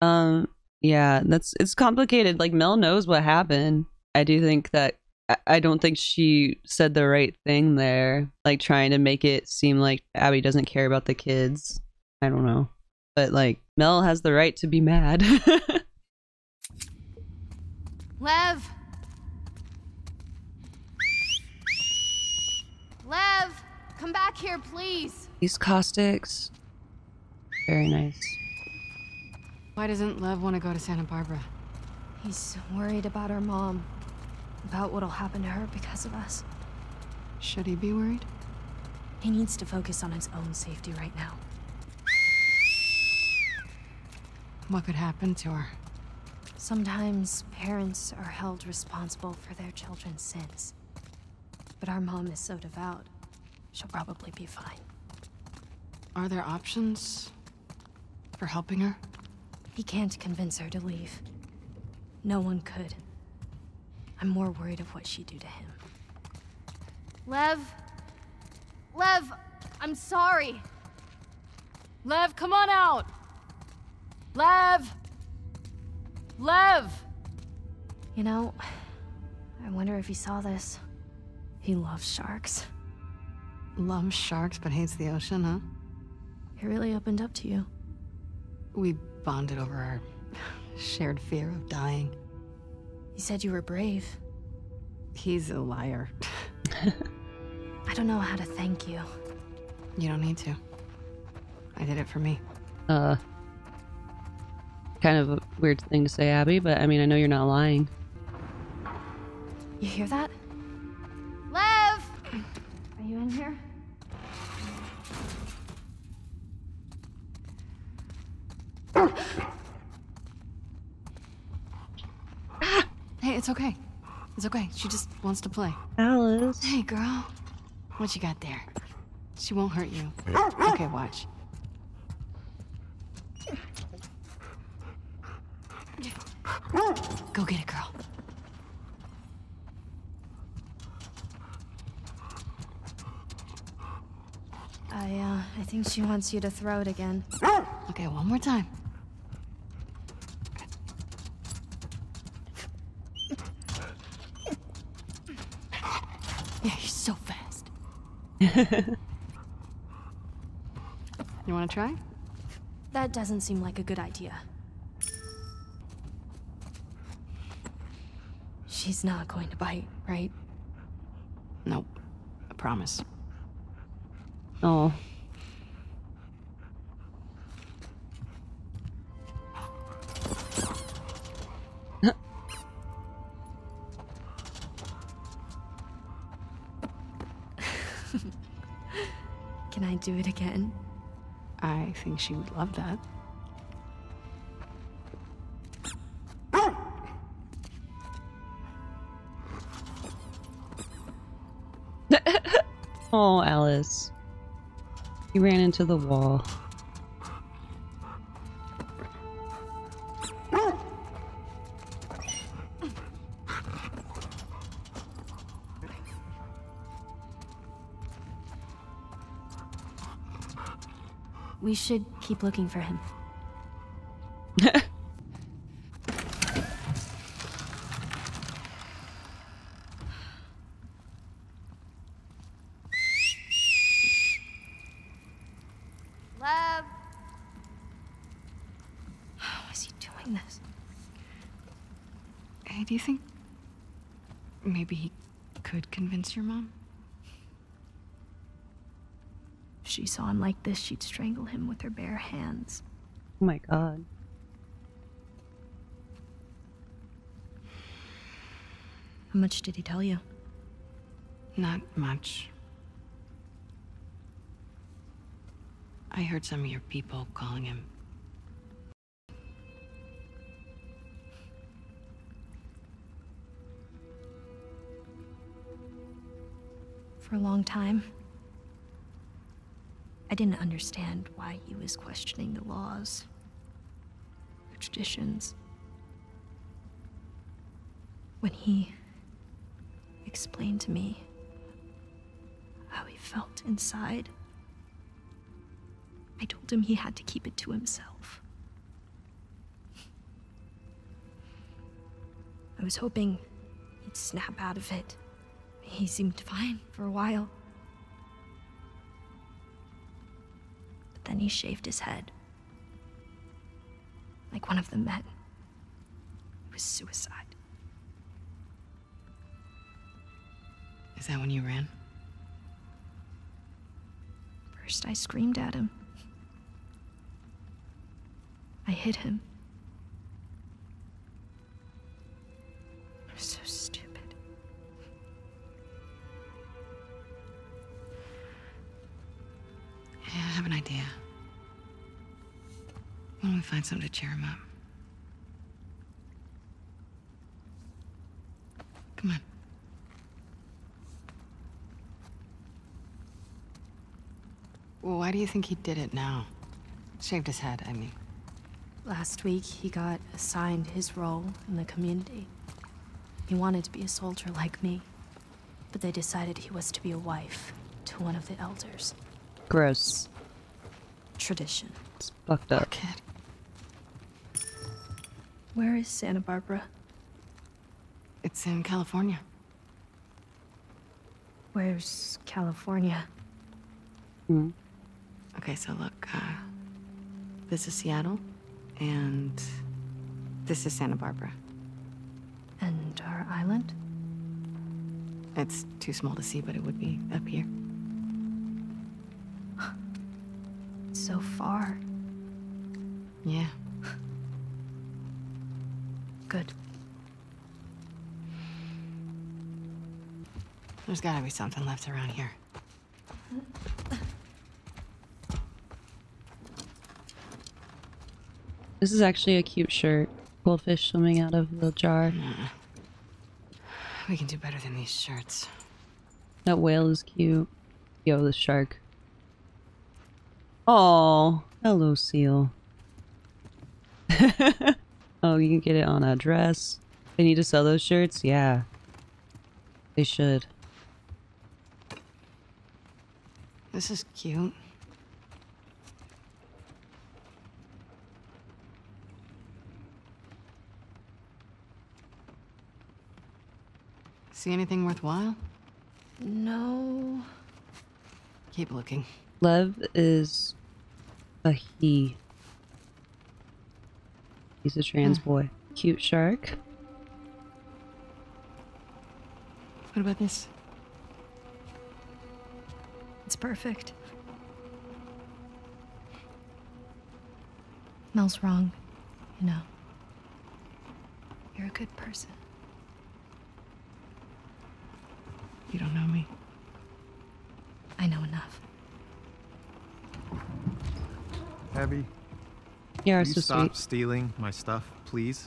Um, yeah, that's it's complicated. Like Mel knows what happened. I do think that I- don't think she said the right thing there, like trying to make it seem like Abby doesn't care about the kids. I don't know. But like Mel has the right to be mad. Lev! Lev! Come back here, please! These caustics. Very nice. Why doesn't Lev want to go to Santa Barbara? He's worried about our mom. About what'll happen to her because of us. Should he be worried? He needs to focus on his own safety right now. What could happen to her? Sometimes parents are held responsible for their children's sins. But our mom is so devout, she'll probably be fine. Are there options for helping her? He can't convince her to leave. No one could. I'm more worried of what she'd do to him. Lev! Lev! I'm sorry! Lev, come on out! Lev! Lev! You know, I wonder if he saw this. He loves sharks. Loves sharks but hates the ocean, huh? He really opened up to you. We bonded over our shared fear of dying. He said you were brave. He's a liar. I don't know how to thank you. You don't need to. I did it for me. Uh, kind of a weird thing to say, Abby, but I mean, I know you're not lying. You hear that? Lev! Are you in here? Hey, it's okay. It's okay. She just wants to play. Alice. Hey, girl. What you got there? She won't hurt you. Okay, watch. Go get it, girl. I, uh, I think she wants you to throw it again. Okay, one more time. Yeah, you're so fast. You want to try? That doesn't seem like a good idea. She's not going to bite, right? Nope. I promise. Oh. Do it again? I think she would love that. Oh, Alice. You ran into the wall. We should keep looking for him. Lev! How is he doing this? Hey, do you think maybe he could convince your mom? If she saw him like this, she'd strangle him with her bare hands. Oh my god. How much did he tell you? Not much. I heard some of your people calling him. For a long time, I didn't understand why he was questioning the laws, the traditions. When he explained to me how he felt inside, I told him he had to keep it to himself. I was hoping he'd snap out of it. He seemed fine for a while. Then he shaved his head. Like one of the men. It was suicide. Is that when you ran? First, I screamed at him. I hit him. I'm so stupid. An idea. Why don't we find something to cheer him up? Come on. Well, why do you think he did it now? Shaved his head, I mean. Last week, he got assigned his role in the community. He wanted to be a soldier like me, but they decided he was to be a wife to one of the elders. Gross. Tradition. It's fucked up. Kid. Where is Santa Barbara? It's in California. Where's California? Hmm. Okay, so look, uh, this is Seattle, and this is Santa Barbara. And our island? It's too small to see, but it would be up here. Far. Yeah. Good. There's gotta be something left around here. This is actually a cute shirt. Goldfish swimming out of the jar. We can do better than these shirts. That whale is cute. Yo, the shark. Oh, hello, seal. oh, you can get it on a dress. They need to sell those shirts? Yeah. They should. This is cute. See anything worthwhile? No. Keep looking. Lev is a he. He's a trans hmm. boy. Cute shark. What about this? It's perfect. Mel's wrong, you know. You're a good person. You don't know me. I know enough. Abby, You are you so stop sweet. stealing my stuff, please?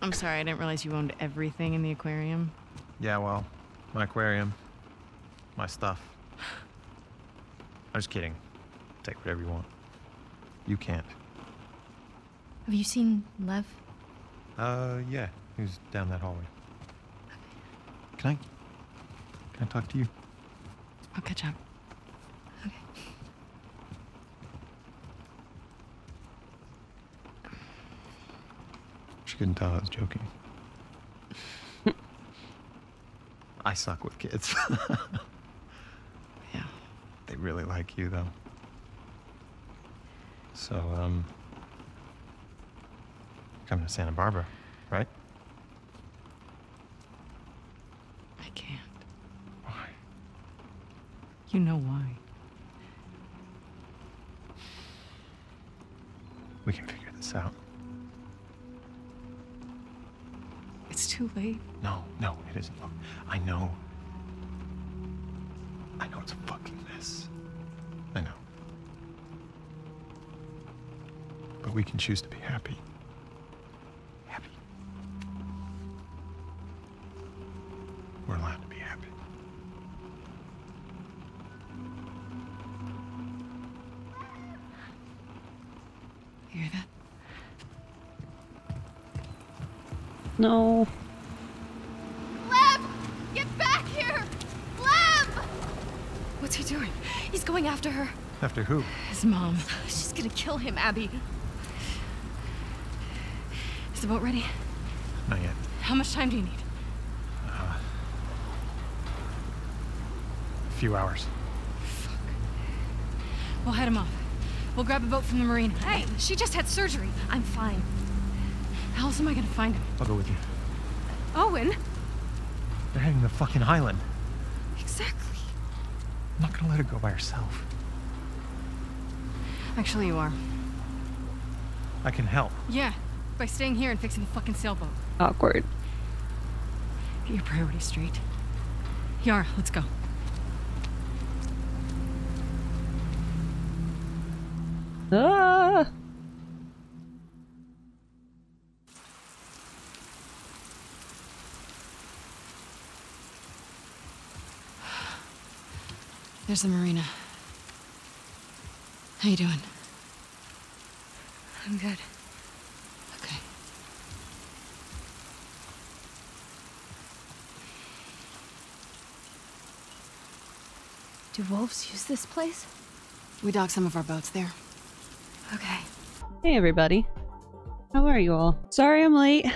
I'm sorry, I didn't realize you owned everything in the aquarium. Yeah, well, my aquarium, my stuff. I'm just kidding. Take whatever you want. You can't. Have you seen Lev? Uh, yeah, he was down that hallway. Can I? Can I talk to you? I'll catch up. Okay. She couldn't tell I was joking. I suck with kids. Yeah. they really like you, though. So, um, coming to Santa Barbara, right? I can't. Why? You know why. It's. No, no, it isn't. Look, I know. I know it's a fucking mess. I know. But we can choose to be happy. Happy. We're allowed to be happy. You hear that? No. Lev! Get back here! Lev! What's he doing? He's going after her. After who? His mom. She's gonna kill him, Abby. Is the boat ready? Not yet. How much time do you need? Uh, a few hours. Fuck. We'll head him off. We'll grab a boat from the marine. Hey, she just had surgery. I'm fine. How else am I gonna find him? I'll go with you. Owen? They're heading to the fucking island. Exactly. I'm not gonna let her go by herself. Actually, you are. I can help. Yeah, by staying here and fixing the fucking sailboat. Awkward. Get your priorities straight. Yara, let's go. Ah! There's the marina. How you doing? I'm good. Okay. Do wolves use this place? We dock some of our boats there. Okay. Hey everybody. How are you all? Sorry I'm late.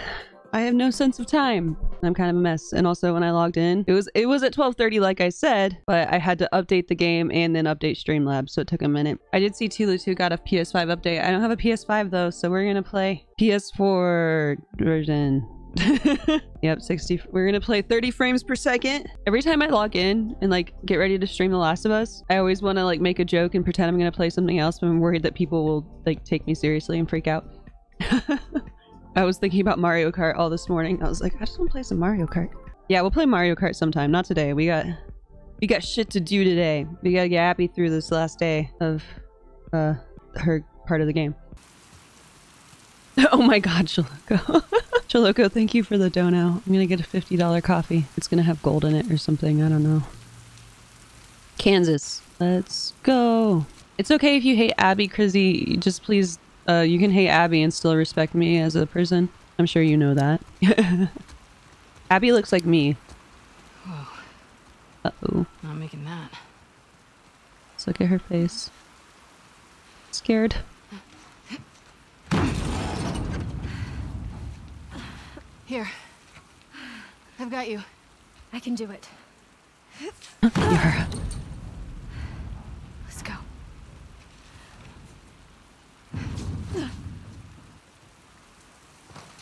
I have no sense of time. I'm kind of a mess. And also when I logged in, it was it was at 12:30 like I said, but I had to update the game and then update Streamlabs, so it took a minute. I did see TLOU 2 got a PS5 update. I don't have a PS5 though, so we're going to play PS4 version. yep, 60. We're gonna play 30 frames per second. Every time I log in and like get ready to stream The Last of Us, I always want to like make a joke and pretend I'm gonna play something else, but I'm worried that people will like take me seriously and freak out. I was thinking about Mario Kart all this morning. I was like, I just want to play some Mario Kart. Yeah, we'll play Mario Kart sometime. Not today. We got we got shit to do today. We gotta get Abby through this last day of uh her part of the game. Oh my god, Chaloco. Chaloco, thank you for the dono. I'm gonna get a $50 coffee. It's gonna have gold in it or something. I don't know. Kansas. Let's go. It's okay if you hate Abby, Crizzy. Just please, uh, you can hate Abby and still respect me as a person. I'm sure you know that. Abby looks like me. Uh-oh. not making that. Let's look at her face. Scared. Here. I've got you. I can do it. Yara.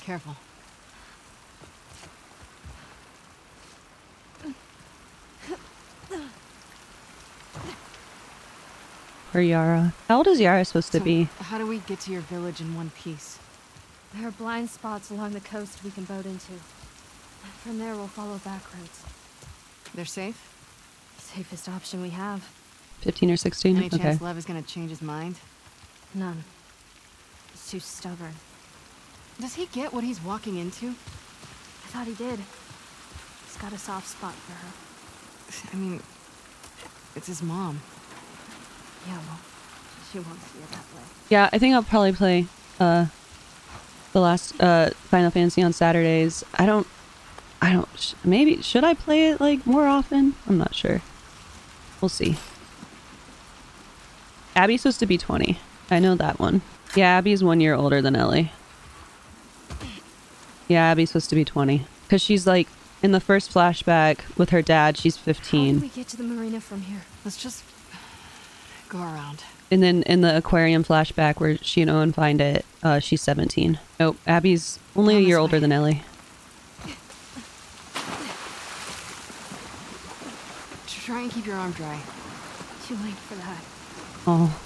Careful. Or Yara. How old is Yara supposed to be? How do we get to your village in one piece? There are blind spots along the coast we can boat into. From there, we'll follow back roads. They're safe? Safest option we have. 15 or 16? Any okay. chance Lev is gonna change his mind? None. He's too stubborn. Does he get what he's walking into? I thought he did. He's got a soft spot for her. I mean, it's his mom. Yeah, well, she won't see it that way. Yeah, I think I'll probably play uh the last uh Final Fantasy on Saturdays. I don't I don't sh- maybe should I play it like more often? I'm not sure. We'll see. Abby's supposed to be 20. I know that one. Yeah, Abby's 1 year older than Ellie. Yeah, Abby's supposed to be 20 cuz she's like in the first flashback with her dad, she's How do 15. we get to the marina from here? Let's just go around. And then in the aquarium flashback where she and Owen find it, uh, she's 17. Nope, Abby's only a year older way. than Ellie. Try and keep your arm dry. Too late for that. Oh,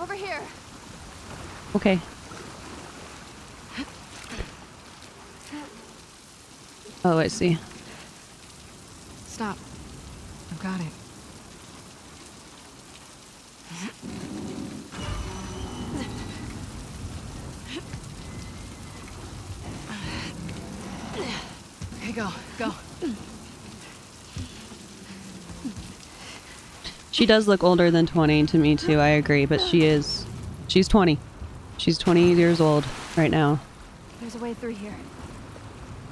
Over here. Okay. Oh, I see. Stop. I've got it. Okay, go, go. She does look older than 20 to me too, I agree, but she is. She's 20. She's 20 years old right now. There's a way through here.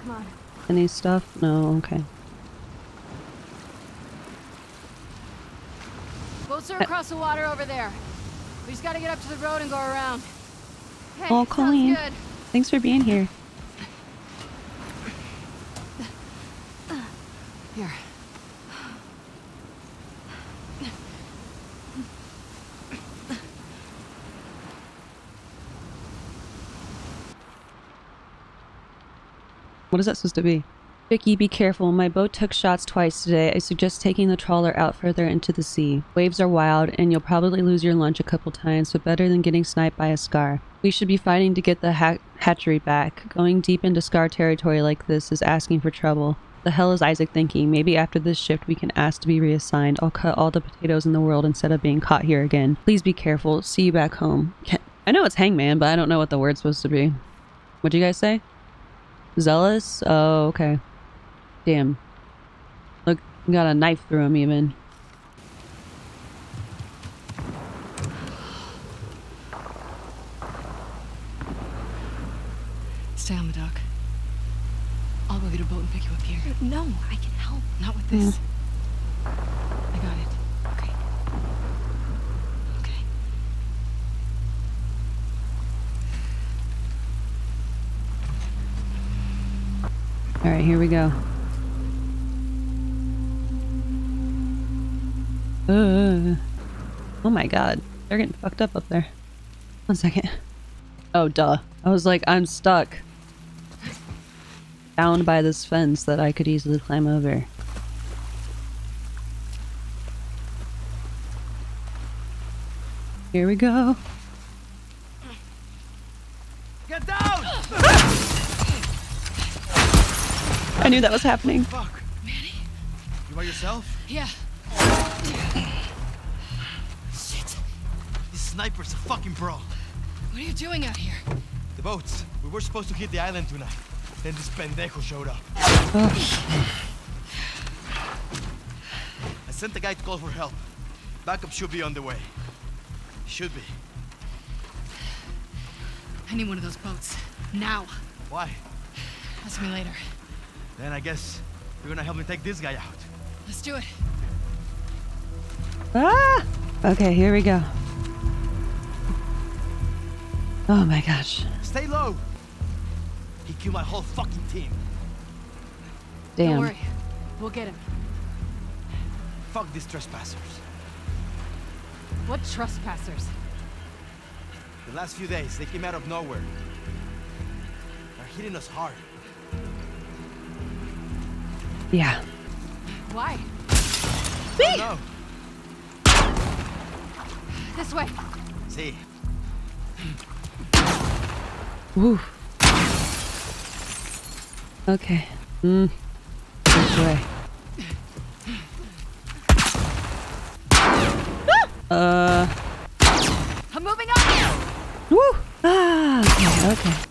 Come on. Any stuff? No, okay. Boats are across the water over there. We just gotta get up to the road and go around. Hey, Oh, Colleen. good. Thanks for being here. Here. What is that supposed to be? Vicky, be careful. My boat took shots twice today. I suggest taking the trawler out further into the sea. Waves are wild, and you'll probably lose your lunch a couple times, but better than getting sniped by a scar. We should be fighting to get the ha- hatchery back. Going deep into scar territory like this is asking for trouble. The hell is Isaac thinking? Maybe after this shift we can ask to be reassigned. I'll cut all the potatoes in the world instead of being caught here again. Please be careful. See you back home. Ca- I know it's hangman, but I don't know what the word's supposed to be. What'd you guys say? Zealous? Oh, okay. Damn. Look, got a knife through him even. Stay on the dock. I'll go get a boat and pick you up here. No, I can help. Not with this. Hmm. I got it. Alright, here we go. Uh, oh my god. They're getting fucked up up there. One second. Oh, duh. I was like, I'm stuck. Bound by this fence that I could easily climb over. Here we go. Get down! I knew that was happening. Fuck. Manny? You by yourself? Yeah. Shit. This sniper's a fucking pro. What are you doing out here? The boats. We were supposed to hit the island tonight. Then this pendejo showed up. I sent the guy to call for help. Backup should be on the way. Should be. I need one of those boats. Now. Why? Ask me later. Then I guess you're gonna help me take this guy out. Let's do it. Ah! Okay, here we go. Oh my gosh. Stay low. He killed my whole fucking team. Damn. Don't worry. We'll get him. Fuck these trespassers. What trespassers? The last few days, they came out of nowhere. They're hitting us hard. Yeah. Why? No. This way. See, Woo. Okay. Mm. This way. Uh. I'm moving up. Woo. Ah. Okay. Okay.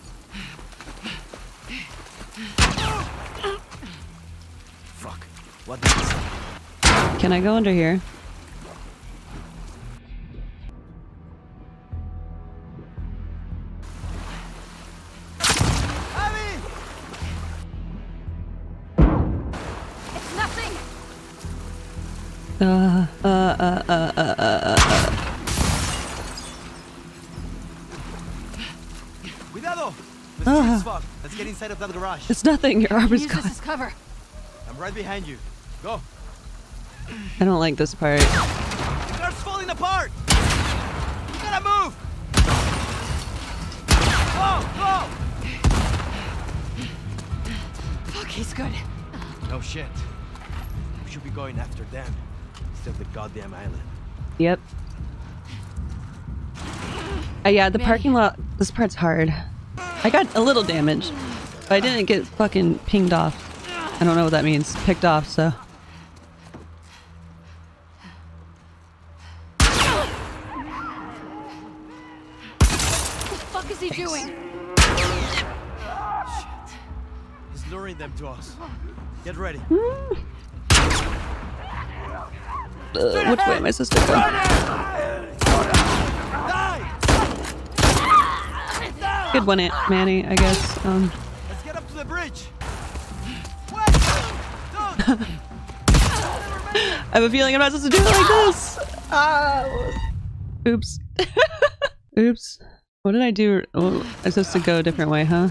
What did? Can I go under here? It's nothing. Uh. Uh. Uh. Uh. Uh. Uh. uh. Cuidado! The street's fucked. Let's get inside of that garage. It's nothing. Your arm is Use gone. cover. I'm right behind you. Go. I don't like this part. The car's falling apart! You gotta move! Go! Go! Fuck, he's good. No shit. We should be going after them instead of the goddamn island. Yep. Uh, yeah, the Manny. parking lot. This part's hard. I got a little damage, but I didn't get fucking pinged off. I don't know what that means. Picked off, so. Get ready. Uh, which way am I supposed to go? Good one, Aunt Manny, I guess. Um, Let's get up to the bridge. I have a feeling I'm not supposed to do it like this. Ah. Oops. Oops. What did I do? Oh, I'm supposed to go a different way, huh?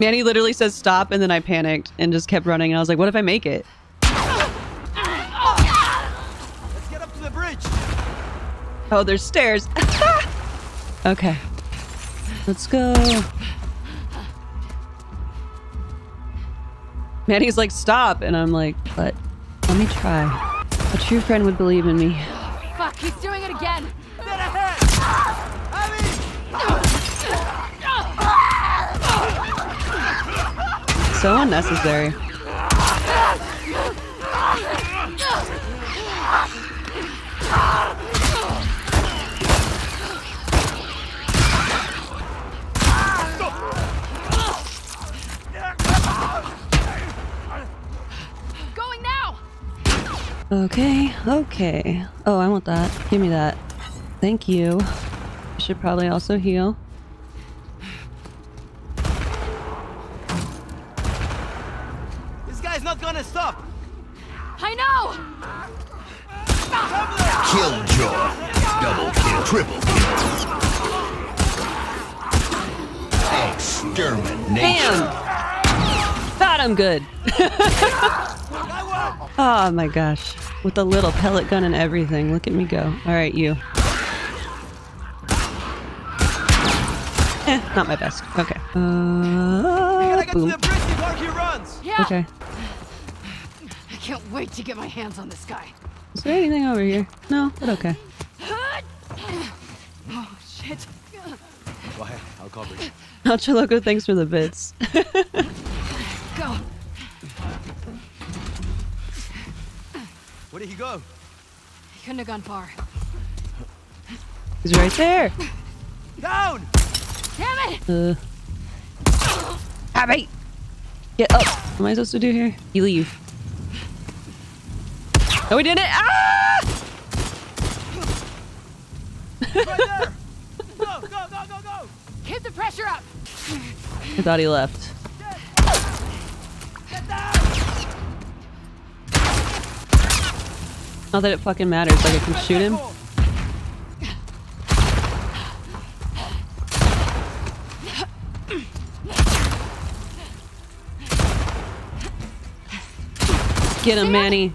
Manny literally says stop, and then I panicked and just kept running. And I was like, what if I make it? Let's get up to the bridge. Oh, there's stairs. okay. Let's go. Manny's like, stop. And I'm like, but let me try. A true friend would believe in me. Fuck, he's doing it again! Dead ahead. Abby! So unnecessary. Going now! Okay, okay. Oh, I want that. Give me that. Thank you. I should probably also heal. I'm good. oh my gosh. With a little pellet gun and everything. Look at me go. Alright, you. Eh, not my best. Okay. Uh, gotta get to boom. the bridge before he runs. Yeah! Okay. I can't wait to get my hands on this guy. Is there anything over here? No, but okay. Oh, shit. Go ahead. I'll cover you. Nacho Loco, thanks for the bits. Go. Where did he go? He couldn't have gone far. He's right there. Down! Damn it! Uh. Abby! Get up! What am I supposed to do here? You leave. No, we didn't! Ah! Right there! Go, go, go, go, go! Keep the pressure up! I thought he left. Not that it fucking matters, like I can shoot him. Get him, Manny.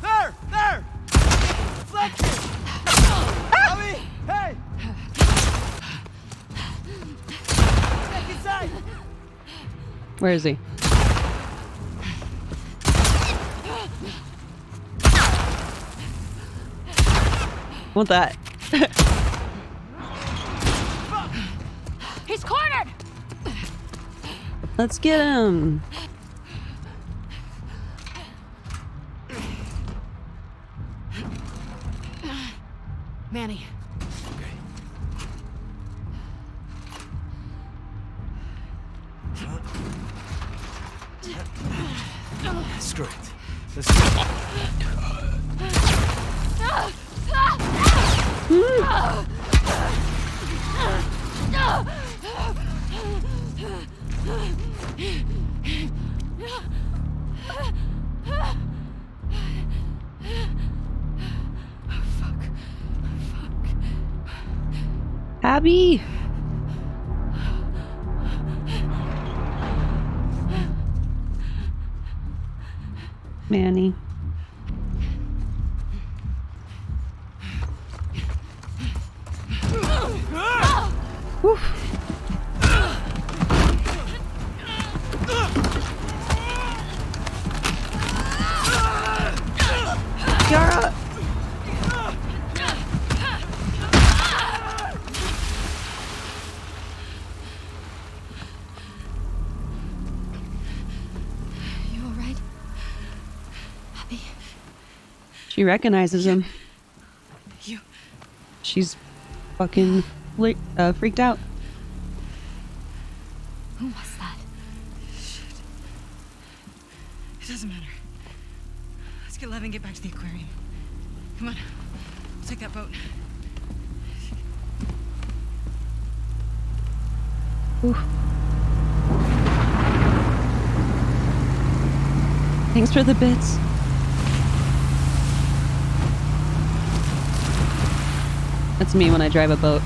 There! There! Flank him! Abby! Hey! Step inside! Where is he? Want that? He's cornered! Let's get him. Manny, Abby! Manny. She recognizes him. you. She's fucking uh, freaked out. Who was that? It doesn't matter. Let's get Lev and get back to the aquarium. Come on. We'll take that boat. Thanks for the bits. That's me when I drive a boat.